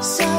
So